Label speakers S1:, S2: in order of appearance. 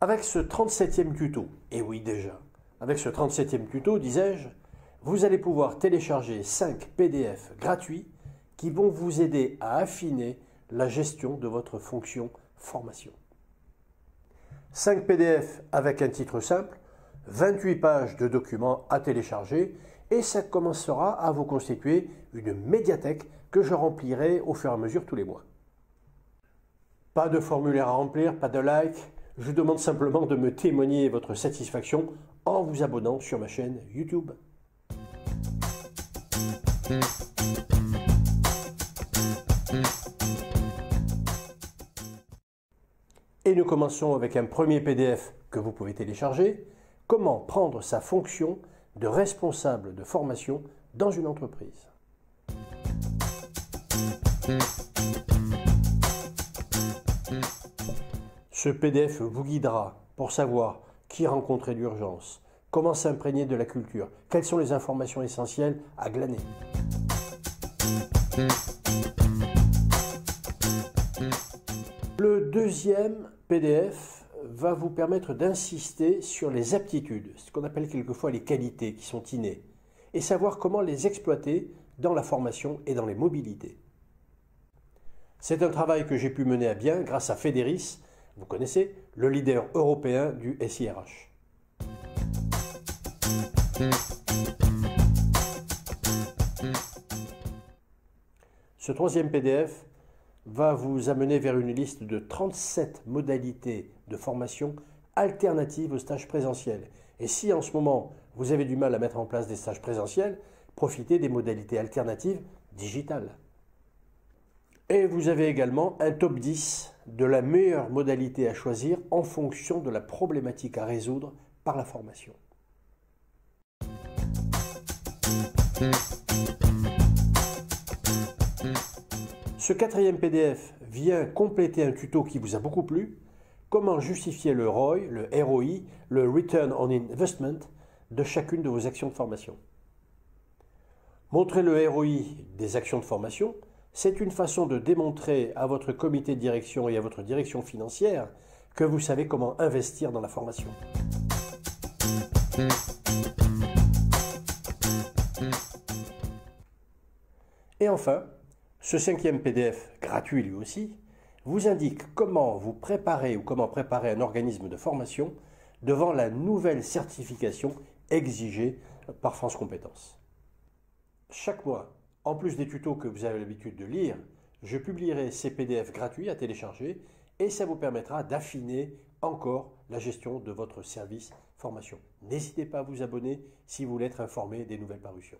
S1: Avec ce 37e tuto, et oui déjà, avec ce 37e tuto, disais-je, vous allez pouvoir télécharger 5 PDF gratuits qui vont vous aider à affiner la gestion de votre fonction formation. 5 PDF avec un titre simple, 28 pages de documents à télécharger et ça commencera à vous constituer une médiathèque que je remplirai au fur et à mesure tous les mois. Pas de formulaire à remplir, pas de like, je vous demande simplement de me témoigner votre satisfaction en vous abonnant sur ma chaîne YouTube. Et nous commençons avec un premier PDF que vous pouvez télécharger. Comment prendre sa fonction de responsable de formation dans une entreprise? Ce PDF vous guidera pour savoir qui rencontrer l'urgence, comment s'imprégner de la culture, quelles sont les informations essentielles à glaner? Le deuxième PDF va vous permettre d'insister sur les aptitudes, ce qu'on appelle quelquefois les qualités qui sont innées, et savoir comment les exploiter dans la formation et dans les mobilités. C'est un travail que j'ai pu mener à bien grâce à Federis, vous connaissez, le leader européen du SIRH. Ce troisième PDF va vous amener vers une liste de 37 modalités de formation alternatives aux stages présentiels. Et si en ce moment vous avez du mal à mettre en place des stages présentiels, profitez des modalités alternatives digitales. Et vous avez également un top 10 de la meilleure modalité à choisir en fonction de la problématique à résoudre par la formation. Ce quatrième PDF vient compléter un tuto qui vous a beaucoup plu, comment justifier le ROI, le ROI, le Return on Investment de chacune de vos actions de formation? Montrer le ROI des actions de formation, c'est une façon de démontrer à votre comité de direction et à votre direction financière que vous savez comment investir dans la formation. Et enfin, ce cinquième PDF, gratuit lui aussi, vous indique comment vous préparer ou comment préparer un organisme de formation devant la nouvelle certification exigée par France Compétences. Chaque mois, en plus des tutos que vous avez l'habitude de lire, je publierai ces PDF gratuits à télécharger et ça vous permettra d'affiner encore la gestion de votre service formation. N'hésitez pas à vous abonner si vous voulez être informé des nouvelles parutions.